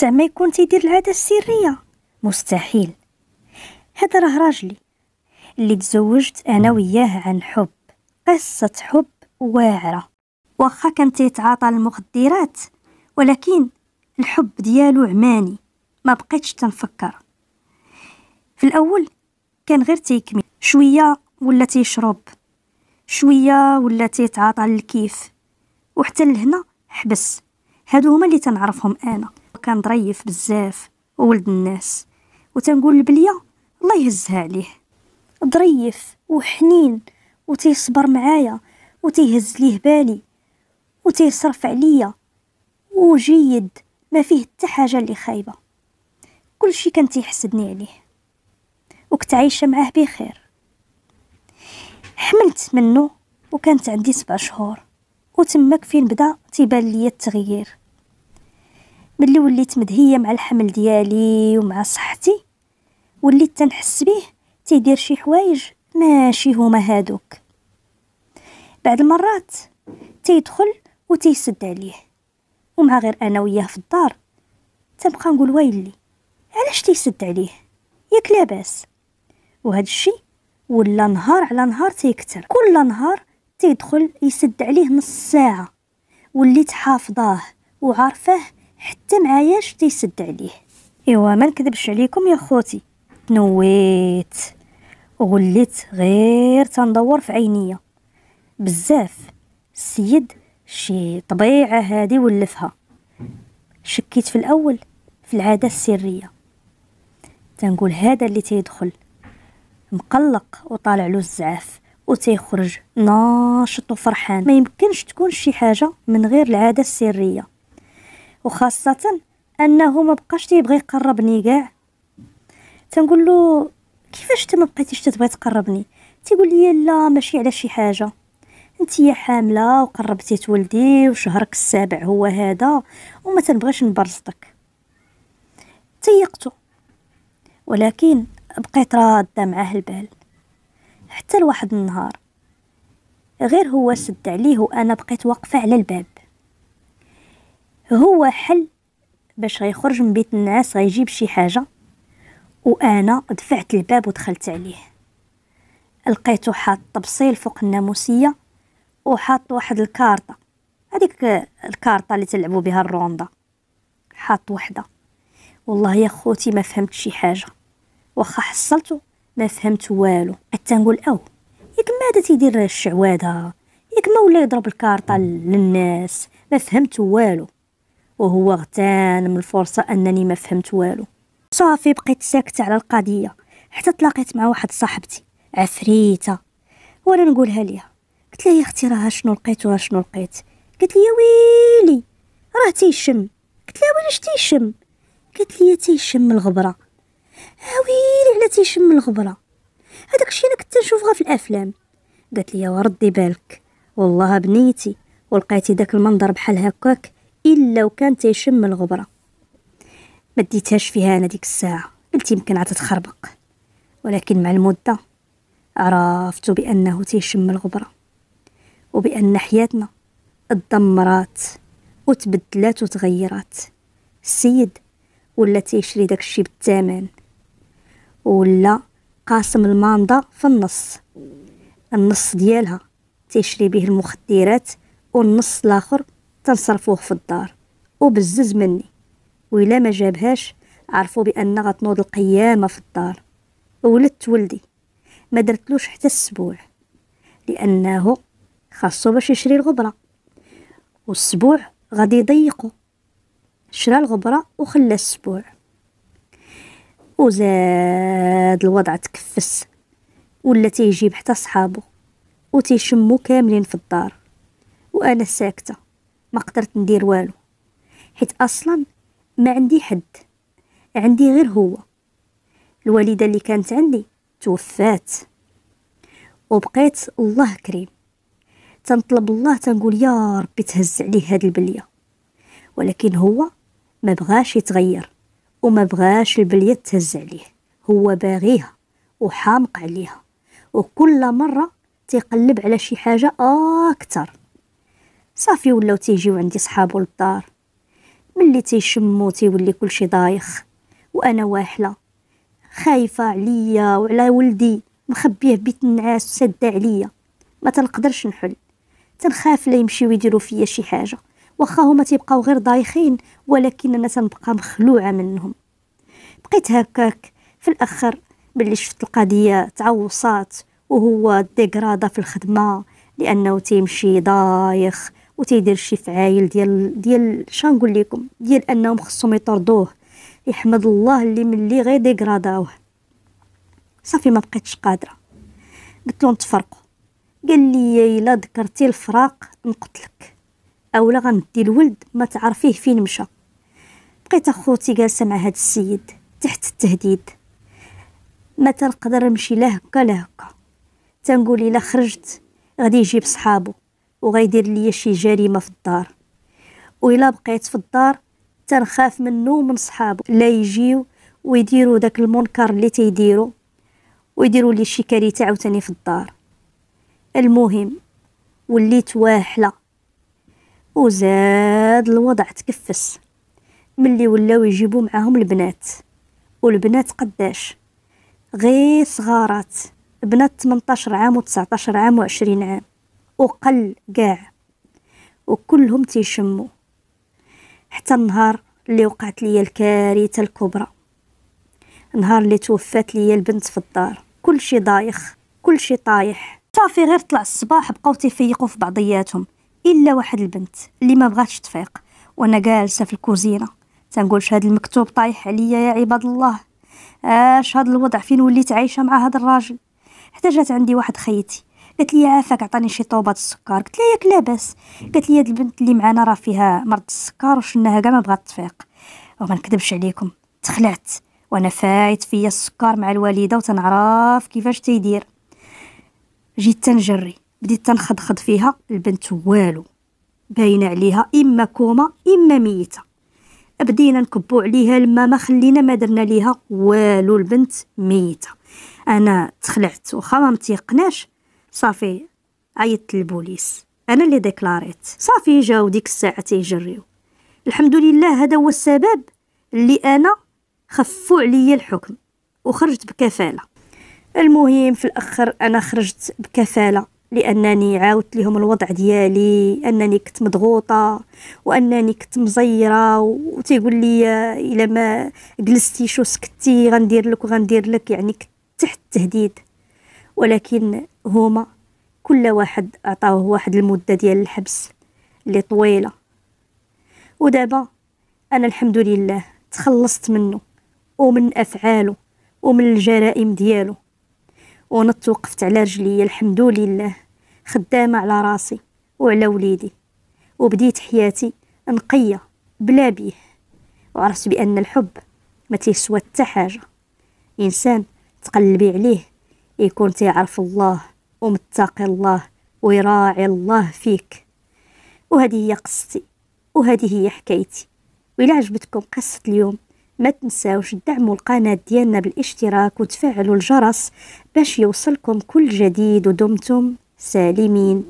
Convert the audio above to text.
زعما يكون تيدير العادة السرية. مستحيل. هذا راه راجلي. اللي تزوجت أنا وياه عن حب. قصة حب واعرة. واخا كان تيتعاطى المخدرات ولكن الحب ديالو عماني. ما بقيتش تنفكر. في الأول كان غير تيكمل شوية ولا تيشرب. شوية ولا تيتعاطى للكيف وحتى لهنا حبس. هادو هما اللي تنعرفهم أنا. كان ظريف بزاف وولد الناس. وتنقول البلية الله يهزها عليه ظريف وحنين وتيصبر معايا وتيهز ليه بالي وتيصرف عليا. وجيد ما فيه حتى حاجة اللي خايبة. كلشي كان تيحسدني عليه. وكنت عايشة معاه بخير. حملت منه وكانت عندي سبع شهور. وتماك فين بدا تيبان ليا التغيير. ملي وليت مدهية مع الحمل ديالي ومع صحتي وليت تنحس بيه تيدير شي حوايج ماشي هما هادوك. بعد المرات تيدخل وتيسد عليه ومع غير أنا وياه في الدار تنبقى نقول ويلي علاش تيسد عليه؟ ياك لاباس. وهذا الشيء ولا نهار على نهار تيكتر. كل نهار تيدخل يسد عليه نص ساعة. وليت حافظاه وعارفاه حتى معاياش تيسد عليه؟ ايوا ما نكذبش عليكم يا خوتي. تنوض ووليت غير تندور في عينيا. بزاف. السيد شي طبيعة هادي ولفها. شكيت في الأول في العادة السرية. تنقول هذا اللي تيدخل. مقلق وطالع له الزعاف وتيخرج ناشط وفرحان. ما يمكنش تكون شي حاجة من غير العادة السرية. وخاصة أنه ما بقاش تيبغي يقربني كاع. تنقول له كيفاش أنت ما بقيتيش تبغي تقربني؟ تيقول لي لا ماشي على شي حاجة. أنت حاملة وقربتي تولدي وشهرك السابع هو هذا وما تنبغيش نبرزطك. تيقتو. ولكن بقيت رادة معاه البال حتى لواحد النهار غير هو سد عليه وأنا بقيت واقفة على الباب. هو حل باش غيخرج من بيت الناس غيجيب شي حاجة. وأنا دفعت الباب ودخلت عليه. لقيتو حاط طبسيل فوق الناموسية وحاط واحد الكارطة. هذيك الكارطة اللي تلعبوا بها الروندا. حاط وحدة. والله يا خوتي ما فهمت شي حاجة. واخا حصلته ما فهمت والو. حتى نقول أو ياك ماذا تيدير الشعوذة؟ ياك ما ولا يضرب الكارطة للناس؟ ما فهمت والو. وهو اغتان من الفرصة أنني ما فهمت والو. صافي بقيت ساكتة على القضية. حتى تلاقيت مع واحد صاحبتي. عفريتة. وأنا نقولها ليها. قلت لها يا أختي راه شنو لقيت وراه شنو لقيت؟ قالت لي ويلي راه تيشم. قلت لها ويلي تيشم؟ قالت لي تيشم الغبرة. ويلي على تيشم الغبرة. هذاك الشيء أنا كنت نشوفها في الأفلام. قالت لي وردي بالك. والله بنيتي ولقيتي داك المنظر بحال هكاك. إلا وكان تيشم الغبرة. ما ديتهاش فيها أنا ديك الساعة. قلت يمكن عاد تخربق. ولكن مع المدة عرفت بأنه تيشم الغبرة. وبأن حياتنا تدمرات وتبدلات وتغيرات. السيد ولا تيشري داك الشي بالثمن ولا قاسم الماندا في النص. النص ديالها تيشري به المخدرات والنص الآخر تنصرفوه في الدار. وبزز مني. وإلا ما جابهاش عرفوا بأن غتنوض القيامة في الدار. ولدت ولدي. ما درتلوش حتى السبوع. لأنه خاصو باش يشري الغبرة. والسبوع غادي يضيقو. شرا الغبرة وخلى السبوع. وزاد الوضع تكفس. ولا تيجيب حتى صحابو. وتيشمو كاملين في الدار. وأنا ساكتة. ما قدرت ندير والو. حيت أصلا ما عندي حد عندي غير هو. الوالدة اللي كانت عندي توفات. وبقيت الله كريم. تنطلب الله تنقول يا ربي تهز عليه هاد البلية. ولكن هو ما بغاش يتغير وما بغاش البلية تهز عليه. هو باغيها وحامق عليها. وكل مرة تيقلب على شي حاجة أكثر صافي ولاو تيجيو عندي صحابو للدار. ملي تيشمو تيولي كلشي دايخ وأنا واحلة. خايفة عليا وعلى ولدي. مخبيه بيت النعاس ساده عليا. ما تنقدرش نحل. تنخاف لا يمشيو يديروا فيا شي حاجة. واخا هما تيبقاو غير دايخين ولكن أنا تنبقى مخلوعة منهم. بقيت هكاك. في الأخر باللي شفت القضية تعوصات وهو ديغرادا في الخدمة لأنه تيمشي دايخ وتيدير شي فعايل ديال ديال شنقول لكم؟ ديال أنهم خصهم يطردوه يحمد الله اللي ملي غير ديغراداوه صافي ما بقيتش قادرة. قلت له نتفرقوا قال لي إلا ذكرتي الفراق نقتلك. أولا غندي الولد ما تعرفيه فين مشى. بقيت أخوتي جالسة مع هاد السيد تحت التهديد. ما تنقدر نمشي لا هكا لا هكا. تنقول إلا خرجت غادي يجيب صحابو. وغيدير ليا شي جريمة في الدار. وإلا بقيت في الدار تنخاف منه ومن صحابو لا يجيو ويديروا داك المنكر اللي تيديروا ويديروا لي شي كارثه عاوتاني في الدار. المهم وليت واحلة. وزاد الوضع تكفس. ملي ولاو يجيبوا معاهم البنات. والبنات قداش؟ غير صغارات. بنات 18 عام و 19 عام و 20 عام. وقل كاع وكلهم تيشموا. حتى النهار اللي وقعت لي الكارثة الكبرى. نهار اللي توفات لي البنت في الدار. كل شي دايخ كل شي طايح. صافي غير طلع الصباح بقاو تيفيقوا في بعضياتهم. إلا واحد البنت اللي ما بغاتش تفيق وأنا جالسة في الكوزينة. تنقولش هاد المكتوب طايح عليا يا عباد الله. آش هاد الوضع فين وليت عايشة مع هاد الراجل؟ حتى جات عندي واحد خيتي. قالت لي عافاك عطاني شي طوبات السكر. قلت لها ياك لاباس. قالت لي هاد البنت اللي معانا راه فيها مرض السكر وشناها كاع ما بغات تفيق. وما نكذبش عليكم تخلعت وأنا فايت فيا السكر مع الوالدة وتنعرف كيفاش تيدير. جيت تنجري بديت تنخدخد فيها البنت والو باينة عليها إما كوما إما ميتة. بدينا نكبو عليها لما ما خلينا ما درنا ليها والو البنت ميتة. أنا تخلعت وخا ما متيقناش صافي عيطت للبوليس أنا اللي déclarيت. صافي جاو ديك الساعة تيجريو الحمد لله هذا هو السبب اللي أنا خففوا عليا الحكم وخرجت بكفالة. المهم في الأخر أنا خرجت بكفالة لأنني عاودت لهم الوضع ديالي أنني كنت مضغوطة وأنني كنت مزيرة وتيقول لي إلا ما جلستيش وسكتي غندير لك وغندير لك يعني كنت تحت التهديد. ولكن هما كل واحد عطاوه واحد المدة ديال الحبس اللي طويلة. ودابا أنا الحمد لله تخلصت منه ومن أفعاله ومن الجرائم ديالو. ونط وقفت على رجلي الحمد لله خدامة على راسي وعلى وليدي. وبديت حياتي نقية بلا بيه. وعرفت بأن الحب ما تيسوى حتى حاجة. إنسان تقلبي عليه يكون تيعرف الله ومتقي الله ويراعي الله فيك. وهذه هي قصتي وهذه هي حكايتي. وإلا عجبتكم قصة اليوم ما تنساوش تدعموا القناة ديالنا بالاشتراك وتفعلوا الجرس باش يوصلكم كل جديد ودمتم سالمين.